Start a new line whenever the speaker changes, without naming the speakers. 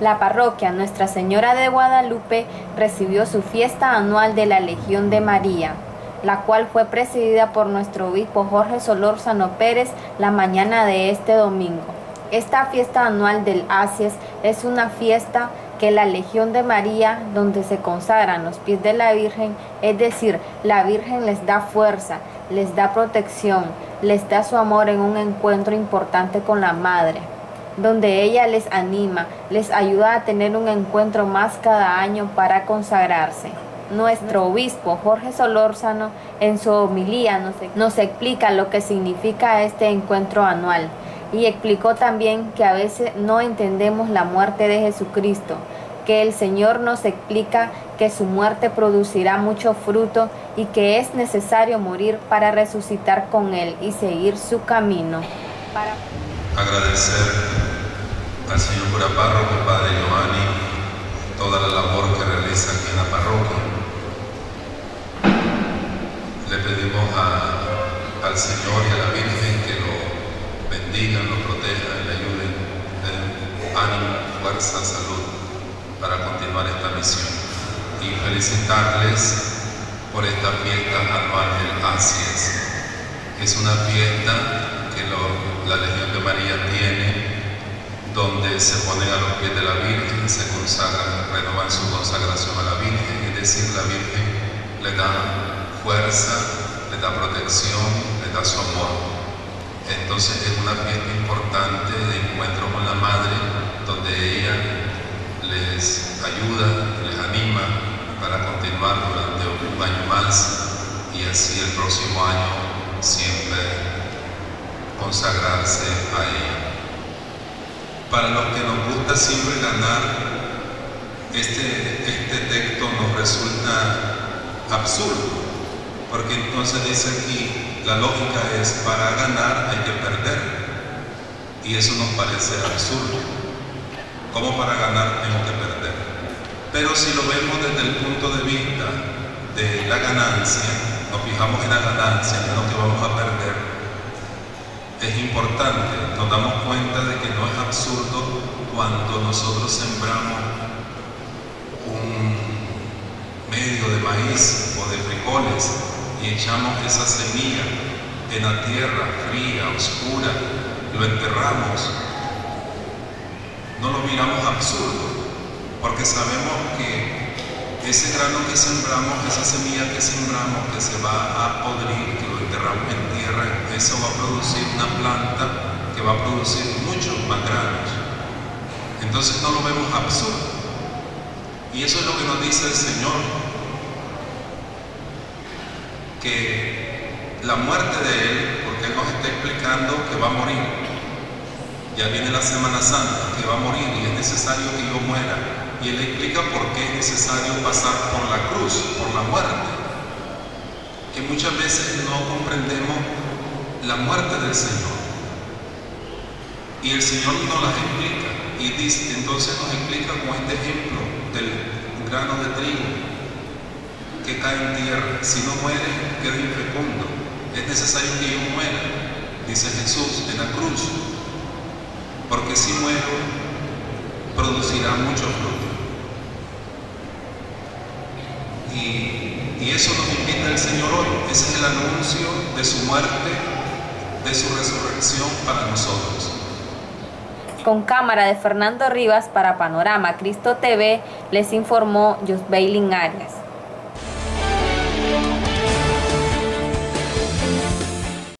La parroquia Nuestra Señora de Guadalupe recibió su fiesta anual de la Legión de María, la cual fue presidida por nuestro obispo Jorge Solórzano Pérez la mañana de este domingo. Esta fiesta anual del Asies es una fiesta que la Legión de María, donde se consagran los pies de la Virgen, es decir, la Virgen les da fuerza, les da protección, les da su amor en un encuentro importante con la Madre donde ella les anima, les ayuda a tener un encuentro más cada año para consagrarse. Nuestro obispo Jorge Solórzano en su homilía nos, explica lo que significa este encuentro anual y explicó también que a veces no entendemos la muerte de Jesucristo, que el Señor nos explica que su muerte producirá mucho fruto y que es necesario morir para resucitar con Él y seguir su camino.
Para... Agradecer al señor cura párroco, padre Giovanni, toda la labor que realiza aquí en la parroquia. Le pedimos al Señor y a la Virgen que lo bendigan, lo protejan, le ayuden, den ánimo, fuerza, salud para continuar esta misión. Y felicitarles por esta fiesta anual del ASIES. Es una fiesta que la Legión de María tiene donde se ponen a los pies de la Virgen, se consagran, renovan su consagración a la Virgen, es decir, la Virgen le da fuerza, le da protección, le da su amor. Entonces es una fiesta importante de encuentro con la Madre, donde ella les ayuda, les anima para continuar durante un año más y así el próximo año siempre consagrarse a ella. Para los que nos gusta siempre ganar, este, este texto nos resulta absurdo, porque entonces dice aquí, la lógica es, para ganar hay que perder, y eso nos parece absurdo. ¿Cómo para ganar tengo que perder? Pero si lo vemos desde el punto de vista de la ganancia, nos fijamos en la ganancia, en lo que vamos a perder, es importante, nos damos cuenta de que no es absurdo cuando nosotros sembramos un medio de maíz o de frijoles y echamos esa semilla en la tierra fría, oscura, lo enterramos, no lo miramos absurdo, porque sabemos que ese grano que sembramos, esa semilla que sembramos, que se va a podrir, enterramos en tierra, eso va a producir una planta que va a producir muchos granos. Entonces no lo vemos absurdo. Y eso es lo que nos dice el Señor, que la muerte de Él, porque Él nos está explicando que va a morir, ya viene la Semana Santa, que va a morir y es necesario que yo muera y él explica por qué es necesario pasar por la cruz, por la muerte. Que muchas veces no comprendemos la muerte del Señor. Y el Señor nos las explica. Y dice, entonces nos explica con este ejemplo del grano de trigo que cae en tierra. Si no muere, queda infecundo. Es necesario que yo muera, dice Jesús en la cruz. Porque si muero, producirá mucho fruto. Y, eso nos invita el Señor hoy. Ese es el anuncio de su muerte, de su resurrección para nosotros.
Con cámara de Fernando Rivas para Panorama Cristo TV, les informó Josbailin Arias.